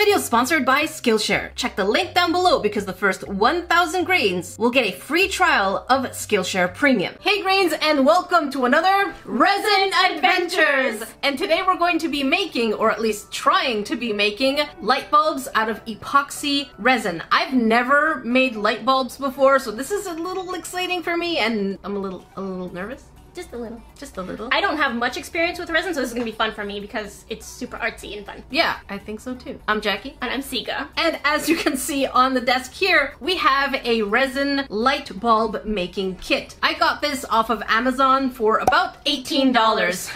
video is sponsored by Skillshare. Check the link down below because the first 1,000 grains will get a free trial of Skillshare Premium. Hey grains and welcome to another Resin Adventures! And today we're going to be making, or at least trying to be making, light bulbs out of epoxy resin. I've never made light bulbs before, so this is a little exciting for me and I'm a little, a little nervous. Just a little. Just a little. I don't have much experience with resin, so this is gonna be fun for me because it's super artsy and fun. yeah, I think so too. I'm Jackie. And I'm Sika. And as you can see on the desk here, we have a resin light bulb making kit. I got this off of Amazon for about $18.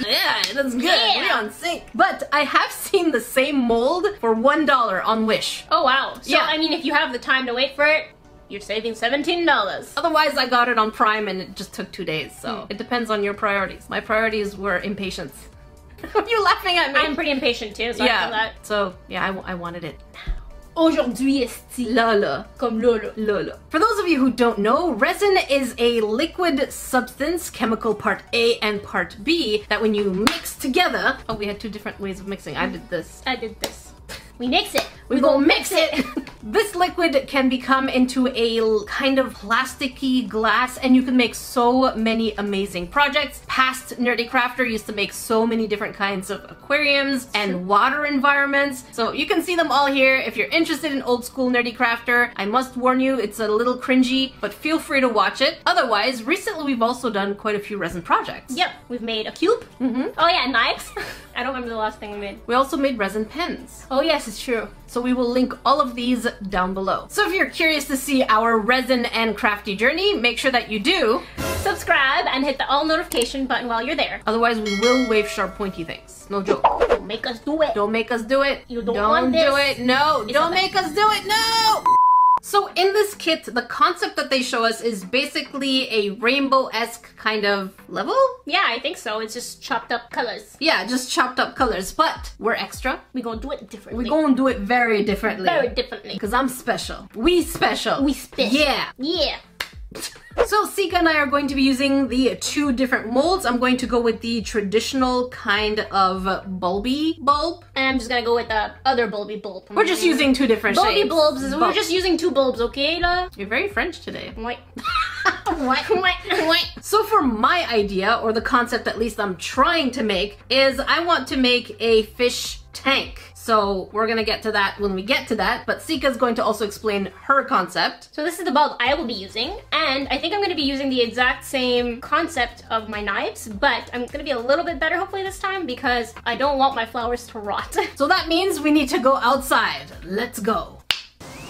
Yeah, that's good. Yeah. We're on sync. But I have seen the same mold for $1 on Wish. Oh wow. So Yeah. I mean, if you have the time to wait for it, you're saving seventeen dollars. Otherwise, I got it on Prime and it just took two days. So hmm. it depends on your priorities. My priorities were impatience. you're you laughing at me? I'm pretty impatient too, so I feel yeah. that. So yeah, I, w- I wanted it. Aujourd'hui est Lala. comme lolo. Lolo. For those of you who don't know, resin is a liquid substance, chemical part A and part B, that when you mix together. Oh, we had two different ways of mixing. I did this. I did this. We mix it. We gonna mix it. this liquid can become into a kind of plasticky glass, and you can make so many amazing projects. Past NerdECrafter used to make so many different kinds of aquariums and water environments. So you can see them all here. If you're interested in old school NerdECrafter, I must warn you, it's a little cringy, but feel free to watch it. Otherwise, recently we've also done quite a few resin projects. Yep, we've made a cube. Mhm. Oh yeah, knives. I don't remember the last thing we made. We also made resin pens. Oh yes, it's true. So we will link all of these down below. So if you're curious to see our resin and crafty journey, make sure that you do. Subscribe and hit the all notification button while you're there. Otherwise, we will wave sharp pointy things. No joke. Don't make us do it. Don't make us do it. You don't want do it. No, It's don't make us do it. No. So in this kit, the concept that they show us is basically a rainbow-esque kind of level. Yeah, I think so. It's just chopped up colors. Yeah, just chopped up colors, but we're extra. We gonna do it differently. We're gonna do it very differently. very differently. Because I'm special. We special. We special. Yeah. Yeah. So Sika and I are going to be using the two different molds. I'm going to go with the traditional kind of bulby bulb. And I'm just gonna go with the other bulby bulb. We're just using two different bulby shades. bulbs. We're just using two bulbs, okay, La? You're very French today. What? what? What? What? So for my idea, or the concept at least I'm trying to make, is I want to make a fish tank. So we're gonna get to that when we get to that, but Sika is going to also explain her concept. So this is the bulb I will be using, and I think I'm gonna be using the exact same concept of my knives, but I'm gonna be a little bit better hopefully this time because I don't want my flowers to rot. So that means we need to go outside. Let's go.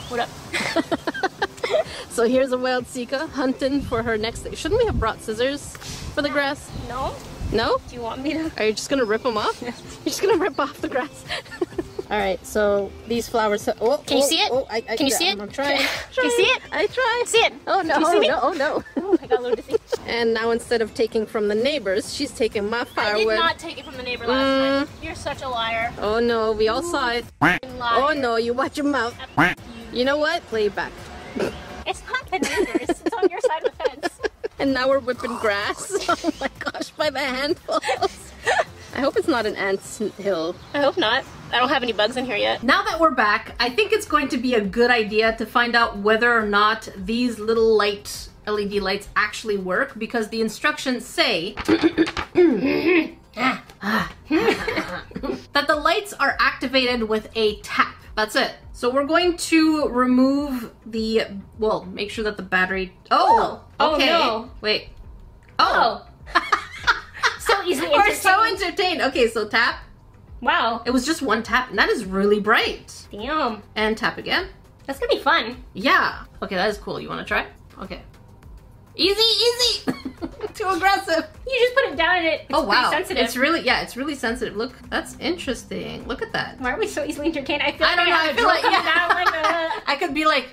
what up? So here's a wild Sika hunting for her next. thing. Shouldn't we have brought scissors for the grass? No? No? Do you want me to? Are you just gonna rip them off? You're just gonna rip off the grass. All right, so these flowers. Oh, Can you oh, see it? Oh, I, I, Can you see it? I'm trying. Can you see it? I try. See it? Oh no! You me? no! Oh no! Oh, I got a little dizzy. and now instead of taking from the neighbors, she's taking my I did not take it from the neighbor last time. Mm. You're such a liar. Oh no! We all saw it. Liar. Oh no! You watch your mouth. You know what? Play it back. It's not the neighbors. it's on your side of the fence. And now we're whipping grass. Oh my gosh! By the handfuls. I hope it's not an ant's hill. I hope not. I don't have any bugs in here yet. Now that we're back, I think it's going to be a good idea to find out whether or not these little light LED lights actually work because the instructions say that the lights are activated with a tap. That's it. So we're going to remove the well, make sure that the battery Oh, Oh, oh okay. no. Wait. Oh. oh. so easily We're so entertained. Okay, so tap. Wow. It was just one tap, and that is really bright. Damn. And tap again. That's gonna be fun. Yeah. Okay, that is cool. You want to try? Okay. Easy, easy. Too aggressive. You just put it down and it, it's oh wow. sensitive. It's really yeah. It's really sensitive. Look, that's interesting. Look at that. Why are we so easily entertained? I feel I don't like know, I, I feel like- yeah. like a... I could be like.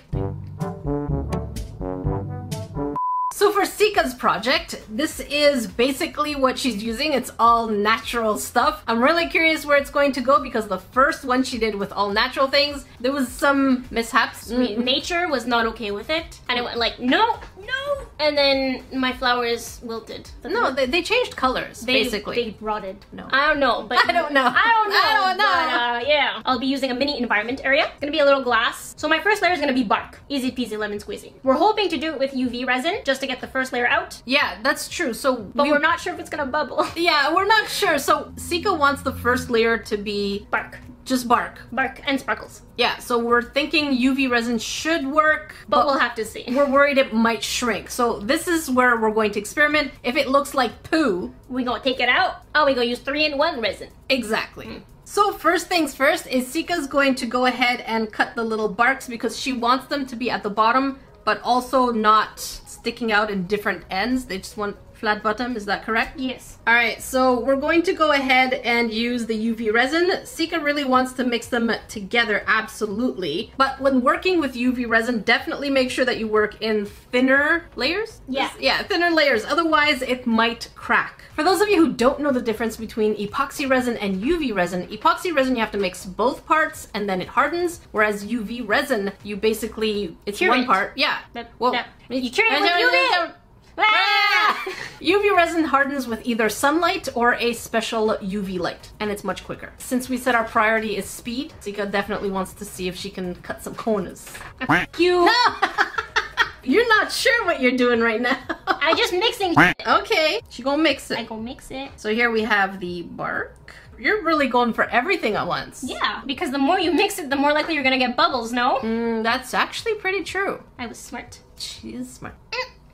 So for Sika's project, this is basically what she's using. It's all natural stuff. I'm really curious where it's going to go because the first one she did with all natural things, there was some mishaps. Mean, mm. nature was not okay with it, and it went like, no, no, and then my flowers wilted. No, they, they changed colors, they, basically. they rotted. No. I don't know, but I don't know. I don't know. I don't know. But, uh, yeah, I'll be using a mini environment area. It's gonna be a little glass. So my first layer is gonna be bark. Easy peasy lemon squeezy. We're hoping to do it with UV resin just to get the first layer out, yeah, that's true. So, but we- we're not sure if it's gonna bubble. Yeah, we're not sure. So, Sika wants the first layer to be bark, just bark. bark, and sparkles. Yeah, so we're thinking UV resin should work, But we'll have to see. we're worried it might shrink. So, this is where we're going to experiment. If it looks like poo, We gonna take it out. Oh, we gonna use three in one resin. Exactly. Hmm. So first things first is Sika's going to go ahead and cut the little barks because she wants them to be at the bottom, but also not sticking out in different ends. They just want flat bottom, is that correct? Yes. All right, so we're going to go ahead and use the UV resin. Sika really wants to mix them together, absolutely. But when working with UV resin, definitely make sure that you work in thinner layers. Yeah. Yeah, thinner layers. Otherwise, it might crack. For those of you who don't know the difference between epoxy resin and UV resin, epoxy resin you have to mix both parts and then it hardens, whereas UV resin you basically it's one part. Yeah. That- Well, that- you cure it with UV. Ah! UV resin hardens with either sunlight or a special UV light, and it's much quicker. Since we said our priority is speed, Sika definitely wants to see if she can cut some corners. You. You're not sure what you're doing right now. I just mixing. okay, she gonna mix it. I it. go mix it. So here we have the bark. You're really going for everything at once. Yeah, because the more you mix it, the more likely you're gonna get bubbles. No, Mm, that's actually pretty true. I was smart. She is smart.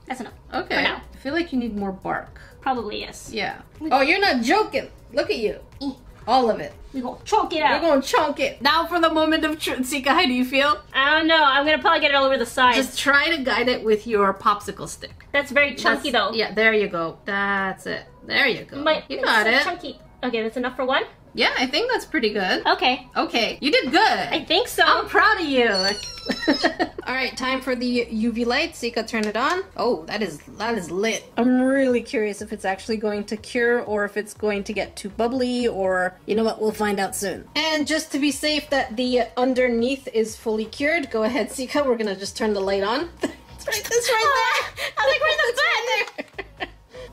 That's enough. Okay. For now. I feel like you need more bark. Probably yes. Yeah. Oh, you're not joking. Look at you. Eh. All of it. We're gonna choke it out. We're gonna chunk it. Now for the moment of truth. Sika, how do you feel? I don't know. I'm gonna probably get it all over the sides. Just try to guide it with your popsicle stick. That's very chunky That's- though. Yeah, there you go. That's it. There you go. My, you it's got so it. Chunky. Okay, that's enough for one. Yeah, I think that's pretty good. Okay, Okay, you did good. I think so. I'm proud of you. All right, time for the UV light. Sika, turn it on. Oh, that is that is lit. I'm really curious if it's actually going to cure or if it's going to get too bubbly or you know what, we'll find out soon. And just to be safe that the underneath is fully cured, go ahead, Sika. We're gonna just turn the light on. It's right, it's right there. I was like, where's the It's right there.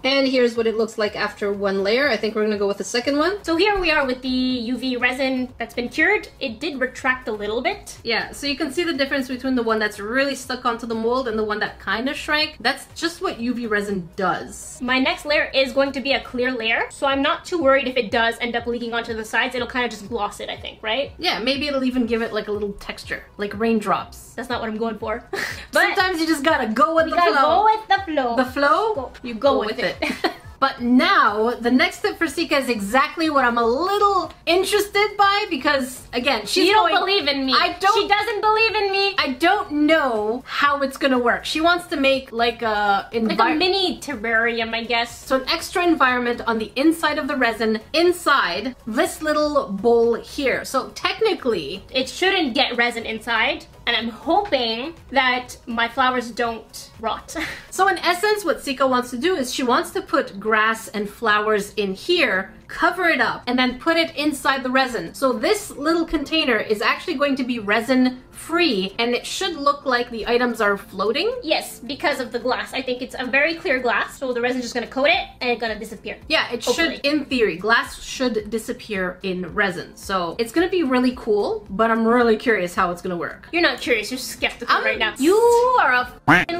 And here's what it looks like after one layer. I think we're gonna go with the second one. So here we are with the UV resin that's been cured. It did retract a little bit. Yeah, so you can see the difference between the one that's really stuck onto the mold and the one that kind of shrank. That's just what UV resin does. My next layer is going to be a clear layer, so I'm not too worried if it does end up leaking onto the sides. It'll kind of just gloss it, I think, right? Yeah, maybe it'll even give it like a little texture, like raindrops. That's not what I'm going for. But but sometimes you just gotta go with you the gotta flow. go with the flow. the flow, Go- you go, with, it. but now, the next step for Sika is exactly what I'm a little interested by because, again, she's you don't going- believe in me. I don't- She doesn't believe in me. I don't know how it's gonna work. She wants to make like a like a mini terrarium, I guess. So an extra environment on the inside of the resin, inside this little bowl here. So technically, It shouldn't get resin inside, and I'm hoping that my flowers don't rot. so in essence, what Sika wants to do is she wants to put grass and flowers in here, cover it up, and then put it inside the resin. So this little container is actually going to be resin free, and it should look like the items are floating. yes, because of the glass. I think it's a very clear glass, so the resin's just gonna coat it and it's gonna disappear. Yeah, it Hopefully. should, in theory, glass should disappear in resin. So it's gonna be really cool, but I'm really curious how it's gonna work. You're not curious, you're skeptical I'm- right now. You are a liar. No,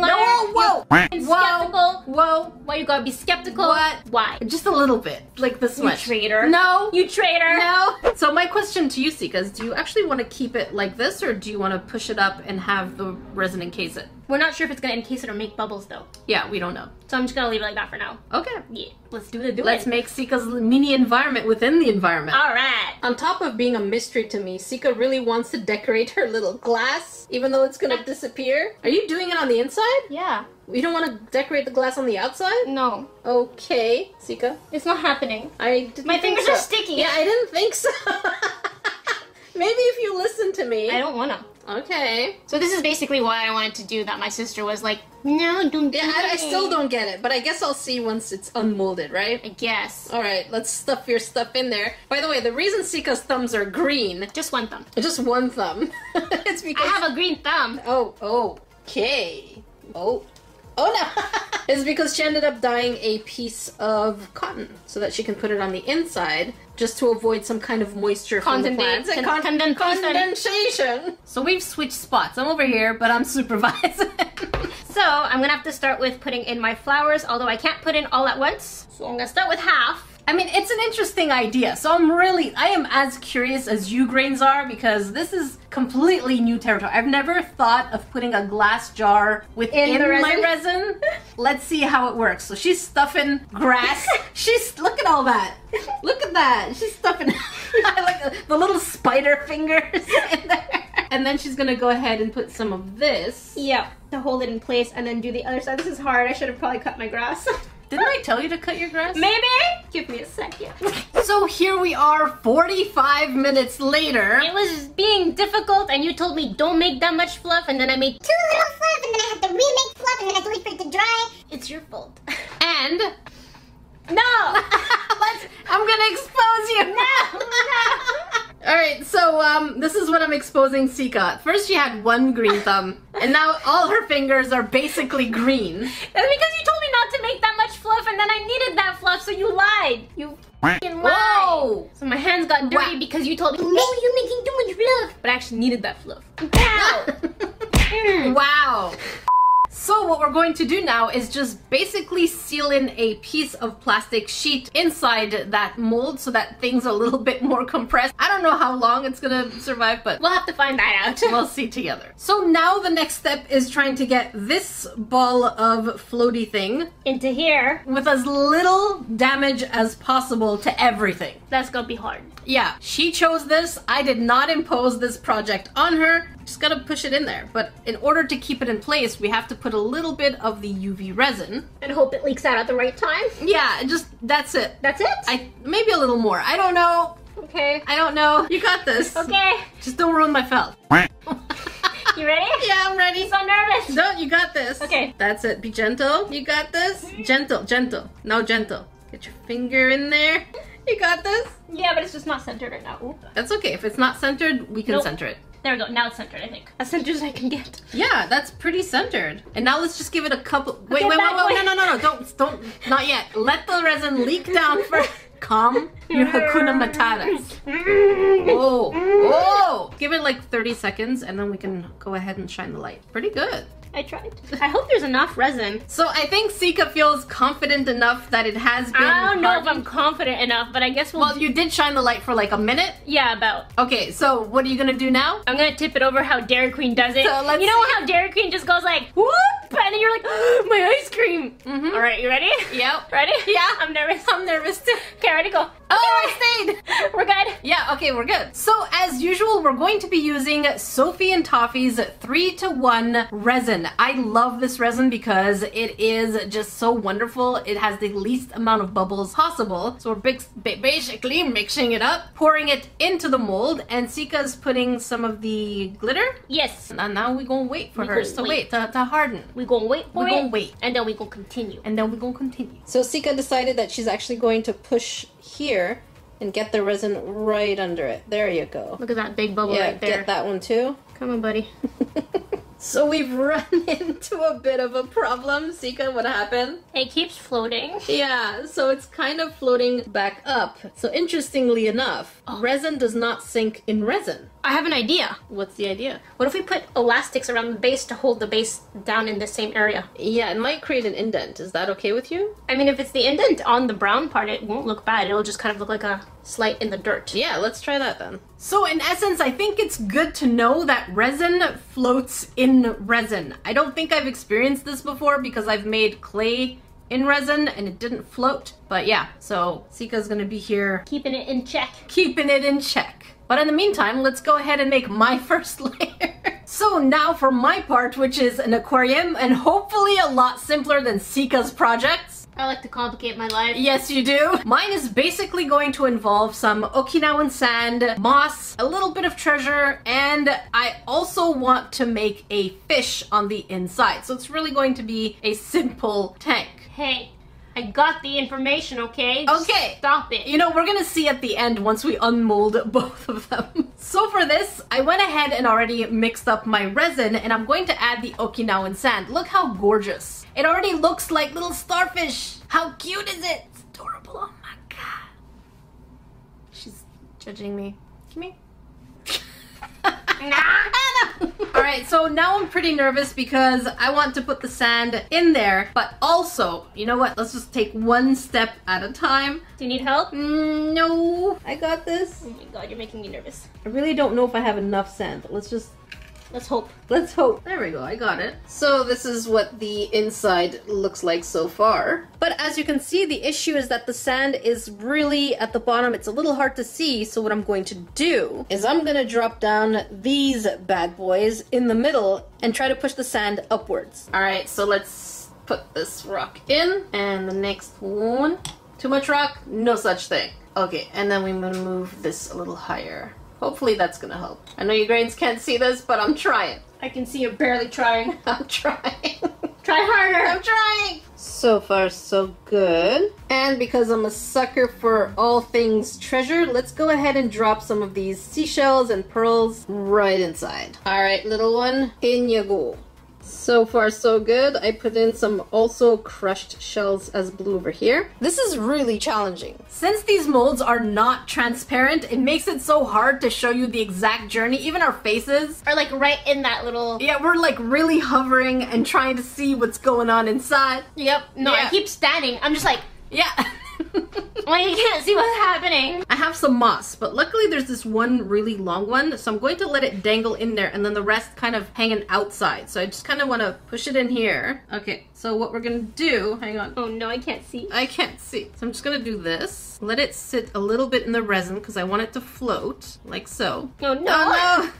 whoa, whoa, skeptical. whoa, Why you gotta be skeptical? What? Why? just a little bit, like this You much. traitor. No, You traitor. no. So my question to you, Sika, is: Do you actually want to keep it like this, or do you want to push it up and have the resin encase it? We're not sure if it's gonna encase it or make bubbles though. Yeah, we don't know. So I'm just gonna leave it like that for now. Okay, Yeah, let's do the do let's it. make Sika's mini environment within the environment. Alright. On top of being a mystery to me, Sika really wants to decorate her little glass, even though it's gonna disappear. Are you doing it on the inside? Yeah. You don't want to decorate the glass on the outside? No. Okay, Sika. It's not happening. I didn't My think fingers so. are sticky. Yeah, I didn't think so. Maybe if you listen to me. I don't wanna. Okay. So this is basically why I wanted to do that. My sister was like, no, don't do Yeah, I, I still don't get it, but I guess I'll see once it's unmolded, right? I guess. All right, let's stuff your stuff in there. By the way, the reason Sika's thumbs are green, Just one thumb. just one thumb, it's because I have a green thumb. Oh, oh, okay. Oh, oh no. it's because she ended up dyeing a piece of cotton so that she can put it on the inside just to avoid some kind of moisture from the Condensa- plants. Con- condensation. So we've switched spots. I'm over here, but I'm supervising. So I'm gonna have to start with putting in my flowers, although I can't put in all at once. So I'm gonna start with half. I mean, it's an interesting idea. So I'm really, I am as curious as you grains are because this is completely new territory. I've never thought of putting a glass jar within In the my resin? Let's see how it works. So she's stuffing grass. she's look at all that. Look at that. She's stuffing. Like the little spider fingers in there. And then she's gonna go ahead and put some of this. Yep, to hold it in place and then do the other side. This is hard. I should have probably cut my grass. Didn't I tell you to cut your grass? Maybe? Give me a second. So here we are, 45 minutes later. It was being difficult and you told me don't make that much fluff and then I made Too little fluff, and then I had to remake fluff, and then I had to wait for it to dry. It's your fault. And no! I'm gonna expose you. No! All right, so um, this is what I'm exposing Sika. First, she had one green thumb, and now all her fingers are basically green. That's because you told me not to make that much fluff and then I needed that fluff, so you lied. You fucking lied. Whoa! So my hands got dirty Wow. because you told me, No, you're making too much fluff. but I actually needed that fluff. Ow! So what we're going to do now is just basically seal in a piece of plastic sheet inside that mold so that things are a little bit more compressed. I don't know how long it's gonna survive, but we'll have to find that out. we'll see together. So now the next step is trying to get this ball of floaty thing Into here, with as little damage as possible to everything. that's gonna be hard. Yeah, she chose this. I did not impose this project on her. Just gotta push it in there. But in order to keep it in place, we have to put a little bit of the UV resin. And hope it leaks out at the right time. Yeah, just that's it. That's it? I maybe a little more. I don't know. okay. I don't know. You got this. Okay. Just don't ruin my felt. You ready? yeah, I'm ready. So nervous. No, you got this. Okay. That's it. Be gentle. You got this. Gentle, gentle. Now gentle. Get your finger in there. You got this. Yeah, but it's just not centered right now. Oop. That's okay. If it's not centered, we can Nope. center it. There we go. Now it's centered, I think. As centered as I can get. Yeah, that's pretty centered. And now let's just give it a couple. Wait, Okay, wait, wait, bad wait, no, no, no, no, don't, don't, not yet. Let the resin leak down first. Calm your Hakuna Matatas. Whoa, whoa! Give it like 30 seconds and then we can go ahead and shine the light. Pretty good. I tried. I hope there's enough resin. So I think Sika feels confident enough that it has been. I don't know if I'm confident enough, but I guess we'll. Well, you did shine the light for like a minute. yeah, about. Okay, so what are you gonna do now? I'm gonna tip it over how Dairy Queen does it. So let's you know see. how Dairy Queen just goes like whoop, and then you're like, my ice cream. Mhm. All right, you ready? Yep. Ready? Yeah. I'm nervous. I'm nervous too. Okay, ready? Go. Oh, I stayed. We're good. Yeah, okay, we're good. So as usual, we're going to be using Sophie and Toffee's 3 to 1 resin. I love this resin because it is just so wonderful. It has the least amount of bubbles possible. So we're basically mixing it up, pouring it into the mold, and Sika's putting some of the glitter. Yes. And now we're gonna wait for We gonna to wait, to, to harden. We gonna wait for We it. gonna wait. and then we gonna continue. And then we're gonna continue. So Sika decided that she's actually going to push here and get the resin right under it. There you go. Look at that big bubble Yeah, right there. get that one too. Come on, buddy. So we've run into a bit of a problem. Sika, what happened? It keeps floating. Yeah, so it's kind of floating back up. So interestingly enough, oh. resin does not sink in resin. I have an idea. What's the idea? What if we put elastics around the base to hold the base down in the same area? Yeah, it might create an indent. Is that okay with you? I mean, if it's the indent on the brown part, it won't look bad. It'll just kind of look like a slight in the dirt. Yeah, let's try that then. So in essence, I think it's good to know that resin floats in resin. I don't think I've experienced this before because I've made clay in resin and it didn't float. But yeah, so Sika's gonna be here Keeping it in check. keeping it in check. But in the meantime, let's go ahead and make my first layer. so now for my part, which is an aquarium and hopefully a lot simpler than Sika's projects. I like to complicate my life. Yes, you do. Mine is basically going to involve some Okinawan sand, moss, a little bit of treasure, and I also want to make a fish on the inside. So it's really going to be a simple tank. Hey, I got the information, okay? Okay. Stop it. You know, we're gonna see at the end once we unmold both of them. So for this, I went ahead and already mixed up my resin and I'm going to add the Okinawan sand. Look how gorgeous. It already looks like little starfish. How cute is it? It's adorable. Oh my god. She's judging me. Come here. All right, so now I'm pretty nervous because I want to put the sand in there, but also, you know what? Let's just take one step at a time. Do you need help? Mm, no, I got this. Oh my god, you're making me nervous. I really don't know if I have enough sand. but Let's just Let's hope. Let's hope. There we go, I got it. So this is what the inside looks like so far. But as you can see, the issue is that the sand is really at the bottom. It's a little hard to see, so what I'm going to do is I'm gonna drop down these bad boys in the middle and try to push the sand upwards. All right, so let's put this rock in and the next one. Too much rock? No such thing. Okay, and then we're gonna move this a little higher. Hopefully that's gonna help. I know you grains can't see this, but I'm trying. I can see you're barely trying. I'm trying. Try harder. I'm trying. So far, so good. And because I'm a sucker for all things treasure, let's go ahead and drop some of these seashells and pearls right inside. All right, little one, in you go. So far, so good. I put in some also crushed shells as blue over here. This is really challenging. Since these molds are not transparent, it makes it so hard to show you the exact journey, even our faces. are like right in that little. Yeah, we're like really hovering and trying to see what's going on inside. Yep. No, Yeah. I keep standing. I'm just like, Yeah. well, you can't see what's happening. I have some moss, but luckily there's this one really long one, so I'm going to let it dangle in there and then the rest kind of hanging outside. So I just kind of want to push it in here. Okay, so what we're gonna do, hang on. Oh no, I can't see. I can't see. So I'm just gonna do this. Let it sit a little bit in the resin because I want it to float, like so. Oh no. Oh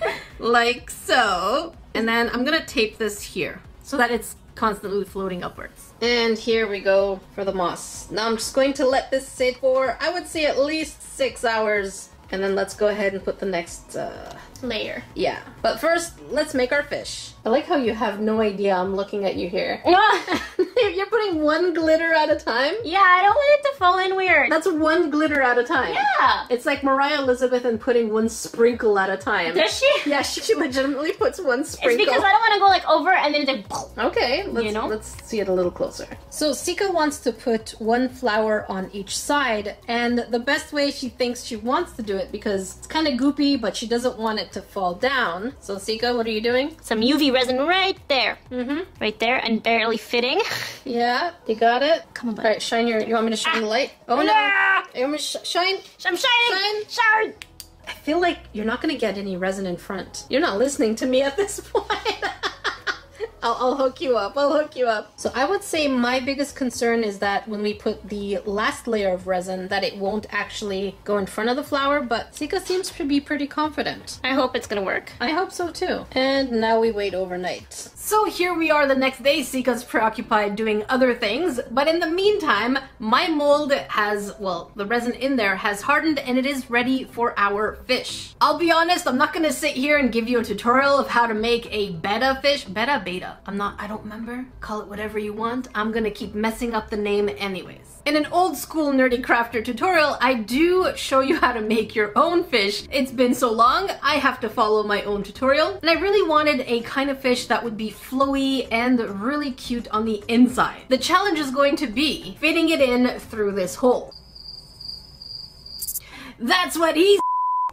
no! like so. And then I'm gonna tape this here so that it's constantly floating upwards. And here we go for the moss. Now I'm just going to let this sit for, I would say at least six hours. And then let's go ahead and put the next, uh, Layer. yeah. But first, let's make our fish. I like how you have no idea I'm looking at you here. yeah, You're putting one glitter at a time? Yeah, I don't want it to fall in weird. That's one glitter at a time. yeah. It's like Moriah Elizabeth and putting one sprinkle at a time. Does she? Yeah, she, she legitimately puts one sprinkle. It's because I don't want to go like over and then it's like. Okay, let's, You know? let's see it a little closer. So Sika wants to put one flower on each side, and the best way she thinks she wants to do it because it's kind of goopy, but she doesn't want it to fall down. So Sika, what are you doing? Some UV resin right there. Mm-hmm. Right there and barely fitting. Yeah, you got it. Come on, All bud. right, shine your. You want me to shine the light? Oh no! Ah! You want me to sh- shine? I'm shining. Shine. Shine. I feel like you're not gonna get any resin in front. You're not listening to me at this point. I'll, I'll hook you up. I'll hook you up. So I would say my biggest concern is that when we put the last layer of resin, that it won't actually go in front of the flower. But Sika seems to be pretty confident. I hope it's gonna work. I hope so too. And now we wait overnight. So here we are the next day. Sika's preoccupied doing other things, but in the meantime, my mold has, well, the resin in there has hardened and it is ready for our fish. I'll be honest, I'm not gonna sit here and give you a tutorial of how to make a betta fish. Betta, beta. I'm not, I don't remember. Call it whatever you want. I'm gonna keep messing up the name anyways. In an old school nerdy crafter tutorial, I do show you how to make your own fish. It's been so long, I have to follow my own tutorial. And I really wanted a kind of fish that would be flowy and really cute on the inside. The challenge is going to be fitting it in through this hole. That's what he's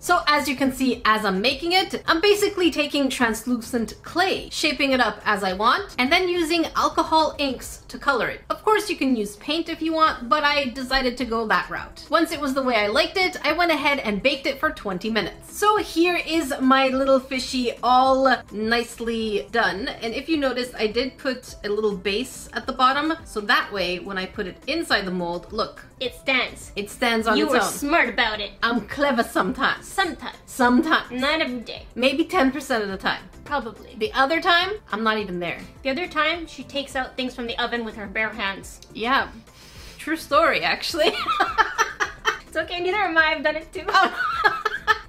so as you can see as I'm making it, I'm basically taking translucent clay, shaping it up as I want, and then using alcohol inks to color it. Of course you can use paint if you want, but I decided to go that route. Once it was the way I liked it, I went ahead and baked it for 20 minutes. So here is my little fishy all nicely done. And if you notice, I did put a little base at the bottom, so that way when I put it inside the mold, look, It stands. it stands on You its were own. smart about it. I'm clever sometimes. Sometimes. Sometimes. Not every day. Maybe 10% of the time. Probably. The other time, I'm not even there. The other time, she takes out things from the oven with her bare hands. Yeah. True story, actually. It's okay, neither am I. I've done it too. Oh.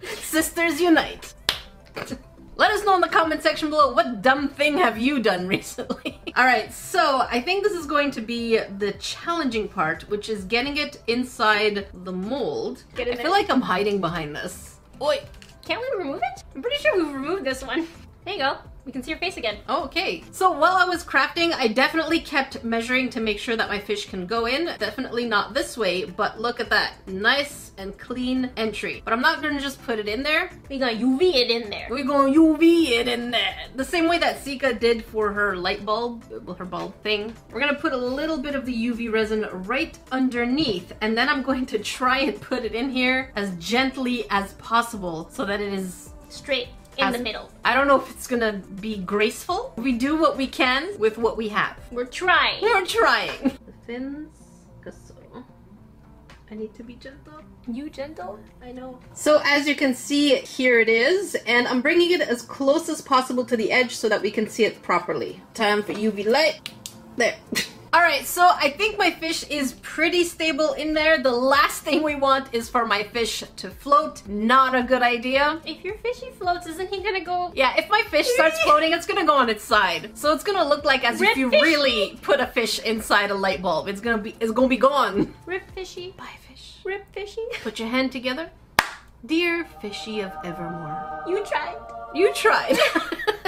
Sisters unite. Let us know in the comment section below what dumb thing have you done recently. All right, so I think this is going to be the challenging part, which is getting it inside the mold. Get in I there. feel like I'm hiding behind this. Oi. Can't we remove it? I'm pretty sure we've removed this one. There you go. We can see your face again. Okay. So while I was crafting, I definitely kept measuring to make sure that my fish can go in. Definitely not this way, but look at that. Nice and clean entry. But I'm not gonna just put it in there. We're gonna UV it in there. We're gonna UV it in there. The same way that Sika did for her light bulb, well, her bulb thing. We're gonna put a little bit of the UV resin right underneath, and then I'm going to try and put it in here as gently as possible so that it is Straight in As- the middle. I don't know if it's gonna be graceful. We do what we can with what we have. We're trying. We're trying. The fins, I need to be gentle. You gentle? I know. So as you can see, here it is, and I'm bringing it as close as possible to the edge so that we can see it properly. Time for UV light. There. Alright, so I think my fish is pretty stable in there. The last thing we want is for my fish to float. Not a good idea. If your fishy floats, isn't he gonna go? Yeah, if my fish starts floating, it's gonna go on its side. So it's gonna look like as if you fishy. really put a fish inside a light bulb. It's gonna be it's gonna be gone. Rip fishy. Bye fish. Rip fishy. Put your hand together. Dear fishy of evermore. You tried. You tried.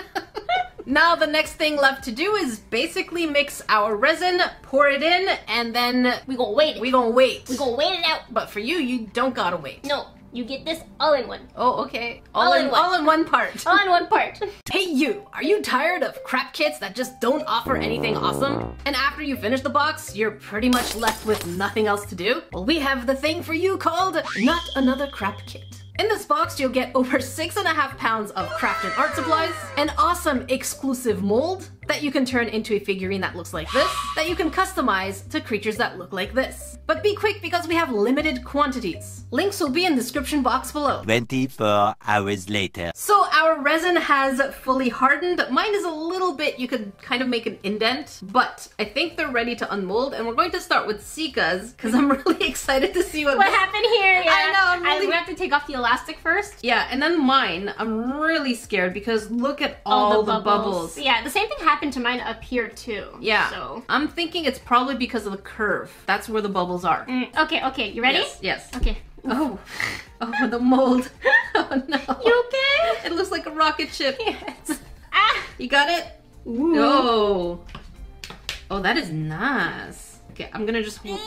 now the next thing left to do is basically mix our resin, pour it in, and then We gonna wait. we gonna wait. we gonna wait it out. but for you, you don't gotta wait. No, you get this all in one. Oh, okay. All, All in, in one. all in one part. All in one part. Hey you! Are you tired of crap kits that just don't offer anything awesome? And after you finish the box, you're pretty much left with nothing else to do? Well, we have the thing for you called Not Another Crap Kit. In this box, you'll get over six and a half pounds of craft and art supplies, an awesome exclusive mold that you can turn into a figurine that looks like this, that you can customize to creatures that look like this. But be quick because we have limited quantities. Links will be in the description box below. 24 hours later. So our resin has fully hardened. Mine is a little bit, you could kind of make an indent, but I think they're ready to unmold and we're going to start with Sika's because I'm really excited to see what, what happened here? Yeah. I know, I'm I- we have to take off the elastic first. Yeah, and then mine, I'm really scared because look at all, the, bubbles. Yeah, the same thing happened to mine up here too. Yeah. So. I'm thinking it's probably because of the curve. That's where the bubbles are. Mm, okay, okay, you ready? Yes, yes. Okay. Oh, oh, the mold. Oh no. You okay? It looks like a rocket ship. Yes. Ah! You got it? Ooh. Oh. Oh, that is nice. Okay, I'm gonna just. hold-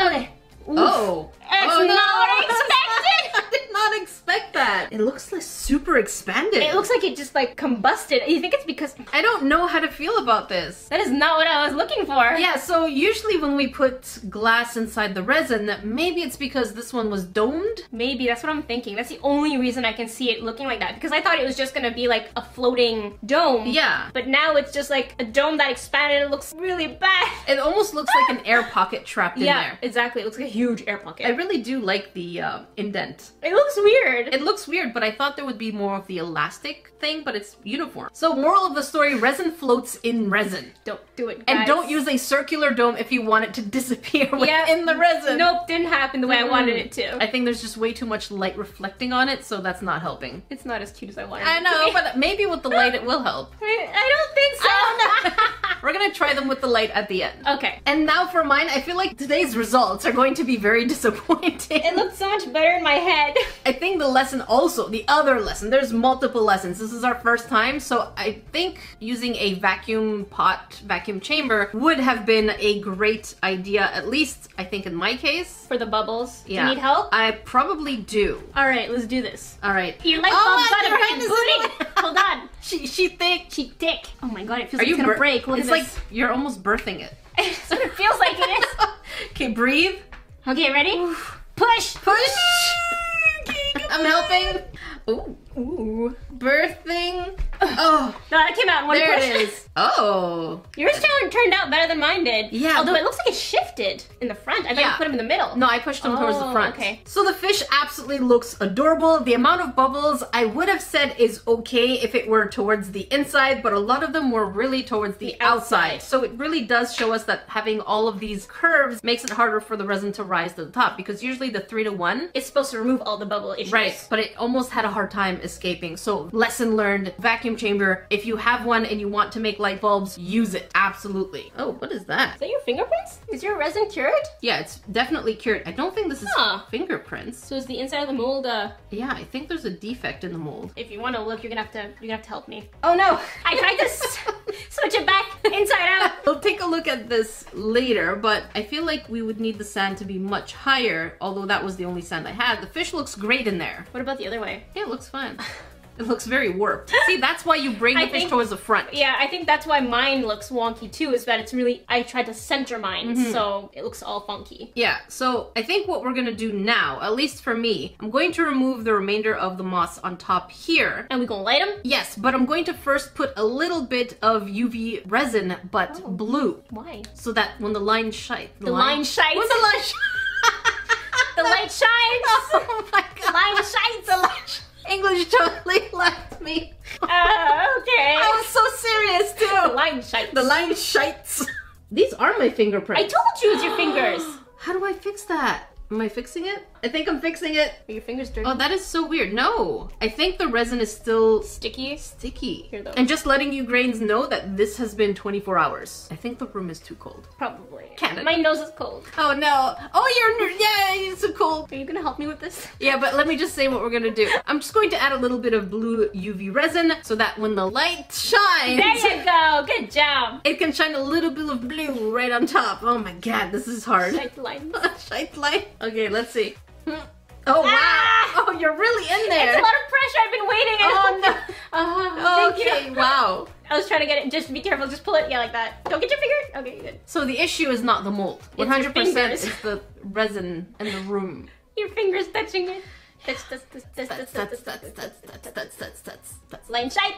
Okay. Oof. Oh. Oh, no. expected. I did not expect that. It looks like super expanded. It looks like it just like combusted. You think it's because I don't know how to feel about this. that is not what I was looking for. Yeah, so usually when we put glass inside the resin, that maybe it's because this one was domed. Maybe that's what I'm thinking. That's the only reason I can see it looking like that because I thought it was just gonna be like a floating dome. Yeah. But now it's just like a dome that expanded. It looks really bad. It almost looks like an air pocket trapped in there. yeah, exactly. It looks like a huge air pocket. I really do like the uh, indent. it looks weird. It looks weird, but I thought there would be more of the elastic thing, but it's uniform. So, moral of the story resin floats in resin. don't do it, And don't use a circular dome if you want it to disappear Yeah. within the resin. Nope, didn't happen the way I wanted it to. I think there's just way too much light reflecting on it, so that's not helping. it's not as cute as I wanted. I it know, to be. but maybe with the light it will help. I, I don't think so. We're gonna try them with the light at the end. okay. And now for mine, I feel like today's results are going to be very disappointing. It looks so much better in my head. I think the lesson also, the other lesson, there's multiple lessons. This is our first time, so I think using a vacuum pot, vacuum chamber would have been a great idea, at least I think in my case. For the bubbles. Yeah. Do you need help? I probably do. All right, let's do this. All right. Your light Oh, bulb's got your a hand big is booty. Hold on. She, she thick. She thick. Oh my god, it feels Are like you it's gonna break. Look like you're almost birthing it. That's what it feels like it is. okay, breathe. Okay, ready? Push. Push. I'm helping. Ooh. Ooh. Birthing. Oh, No, that came out in one there push. it is. Oh. Yours turned, out better than mine did. Yeah, Although it looks like it shifted in the front. I thought Yeah. you put them in the middle. No, I pushed them towards the Oh, front. okay. So the fish absolutely looks adorable. The amount of bubbles I would have said is okay if it were towards the inside, but a lot of them were really towards the, The outside. outside. So it really does show us that having all of these curves makes it harder for the resin to rise to the top because usually the three to one is supposed to remove all the bubble issues. Right, but it almost had a hard time escaping. So, lesson learned vacuum vacuum chamber. If you have one and you want to make light bulbs, use it. Absolutely. Oh, what is that? Is that your fingerprints? Is your resin cured? Yeah, it's definitely cured. I don't think this is Huh. fingerprints. So is the inside of the mold, uh, Yeah, I think there's a defect in the mold. if you want to look, you're gonna have to, you're gonna have to help me. Oh no! I tried to s- switch it back inside out. We'll take a look at this later, but I feel like we would need the sand to be much higher, although that was the only sand I had. The fish looks great in there. What about the other way? Yeah, it looks fun. It looks very warped. See, that's why you bring the fish think- towards the front. Yeah, I think that's why mine looks wonky too, is that it's really, I tried to center mine, Mm-hmm. so it looks all funky. Yeah, so I think what we're gonna do now, at least for me, I'm going to remove the remainder of the moss on top here. And we gonna light them? Yes, but I'm going to first put a little bit of UV resin, but blue, Why? so that when the line shines, The line shines. When the line shines. The light shines! oh my god. line shines! The line sh- English totally left me. Uh, okay. I was so serious The too. line shines. The line shites. These are my fingerprints. I told you it's your fingers. How do I fix that? Am I fixing it? I think I'm fixing it. Are your fingers dirty? Oh, that is so weird. No, I think the resin is still sticky. sticky. Here, though. And just letting you grains know that this has been 24 hours. I think the room is too cold. Probably. Canada. My nose is cold. Oh no. Oh, you're yeah, it's so cold. Are you gonna help me with this? Yeah, but let me just say what we're gonna do. I'm just going to add a little bit of blue UV resin so that when the light shines, There you go. Good job. it can shine a little bit of blue right on top. Oh my god, this is hard. Light line. Shite light. Okay, let's see. Oh wow. Ah! Oh, you're really in there. It's a lot of pressure. I've been waiting. Oh no. Uh, okay, wow. I was trying to get it. Just be careful. Just pull it. Yeah, like that. Don't get your finger. Okay, good. So the issue is not the mold. 100% fingers. is the resin in the room. Your fingers touching it. That's that's that's that's That's that's that's that's that's that's line shite.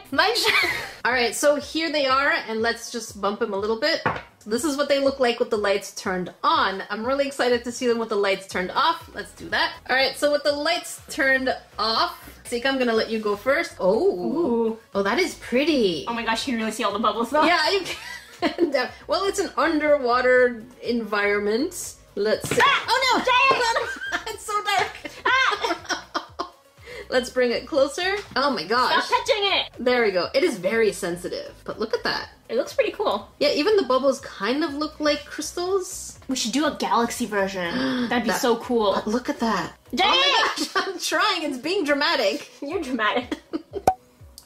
All right, so here they are, and let's just bump them a little bit. This is what they look like with the lights turned on. I'm really excited to see them with the lights turned off. Let's do that. All right, so with the lights turned off, Sika, I'm gonna let you go first. Oh, Ooh. oh, that is pretty. Oh my gosh, you can really see all the bubbles though. Yeah, you can. well, it's an underwater environment. Let's see. Ah! oh no! it's so dark. Let's bring it closer. Oh my gosh. Stop touching it. There we go. It is very sensitive. But look at that. It looks pretty cool. Yeah, even the bubbles kind of look like crystals. We should do a galaxy version. That'd be That- so cool. Look at that. Dang oh my gosh, I'm trying. It's being dramatic. You're dramatic.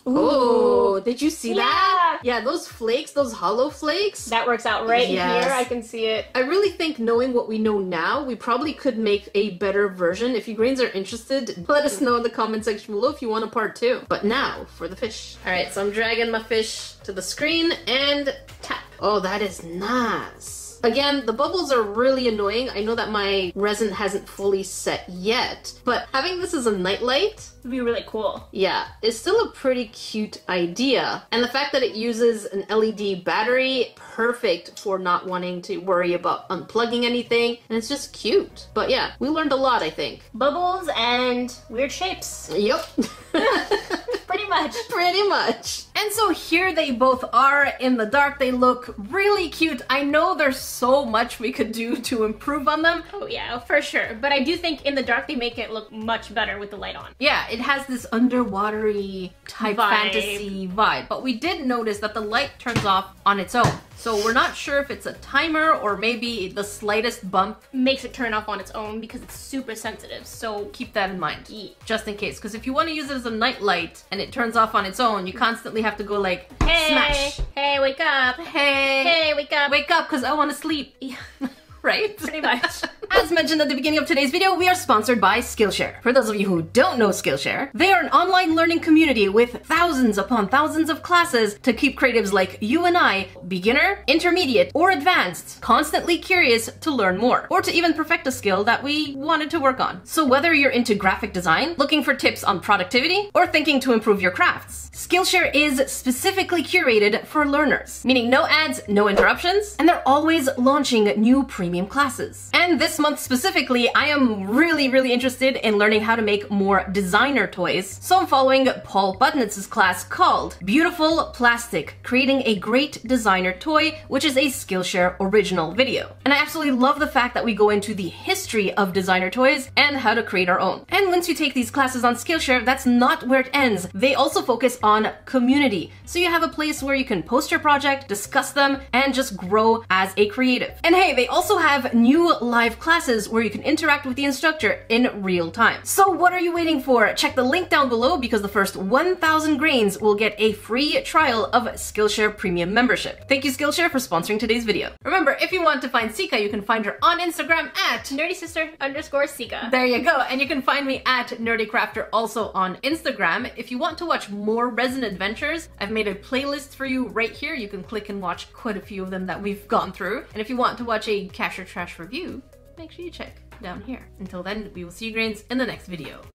Oh, did you see that? Yeah. Yeah, those flakes, those hollow flakes. That works out right Yes. here. I can see it. I really think knowing what we know now, we probably could make a better version. If you grains are interested, let us know in the comment section below if you want a part two. But now for the fish. All right, so I'm dragging my fish to the screen and tap. Oh, that is nice. Again, the bubbles are really annoying. I know that my resin hasn't fully set yet, but having this as a nightlight It'd be really cool. yeah, it's still a pretty cute idea. And the fact that it uses an LED battery, perfect for not wanting to worry about unplugging anything. And it's just cute. But yeah, we learned a lot, I think. Bubbles and weird shapes. Yep. Pretty much. Pretty much. And so here they both are in the dark. They look really cute. I know there's so much we could do to improve on them. Oh yeah, for sure. But I do think in the dark they make it look much better with the light on. Yeah, it has this underwatery type Vibe. fantasy vibe. But we did notice that the light turns off on its own. So we're not sure if it's a timer or maybe the slightest bump. Makes it turn off on its own because it's super sensitive. So Keep that in mind. Yeah. Just in case. Because if you want to use it as a night light and it turns off on its own, you constantly have to go like, hey, smash. hey, wake up. Hey, Hey, wake up. wake up because I want to sleep. Yeah. right? Pretty much. As mentioned at the beginning of today's video, we are sponsored by Skillshare. For those of you who don't know Skillshare, they are an online learning community with thousands upon thousands of classes to keep creatives like you and I, beginner, intermediate, or advanced, constantly curious to learn more, or to even perfect a skill that we wanted to work on. So whether you're into graphic design, looking for tips on productivity, or thinking to improve your crafts, Skillshare is specifically curated for learners, meaning no ads, no interruptions, and they're always launching new premium classes. And this month specifically, I am really, really interested in learning how to make more designer toys. So I'm following Paul Budnitz's class called Beautiful Plastic, Creating a Great Designer Toy, which is a Skillshare original video. And I absolutely love the fact that we go into the history of designer toys and how to create our own. And once you take these classes on Skillshare, that's not where it ends. They also focus on community. So you have a place where you can post your project, discuss them, and just grow as a creative. And hey, they also have new live classes where you can interact with the instructor in real time. So what are you waiting for? Check the link down below because the first 1,000 grains will get a free trial of Skillshare Premium membership. Thank you Skillshare for sponsoring today's video. Remember, if you want to find Sika, you can find her on Instagram at Nerdy sister underscore Sika. there you go. And you can find me at NerdECrafter also on Instagram. If you want to watch more resin adventures, I've made a playlist for you right here. You can click and watch quite a few of them that we've gone through. And if you want to watch a Cash or Trash review, make sure you check down here. Until then, we will see you grains in the next video.